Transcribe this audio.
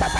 Bye.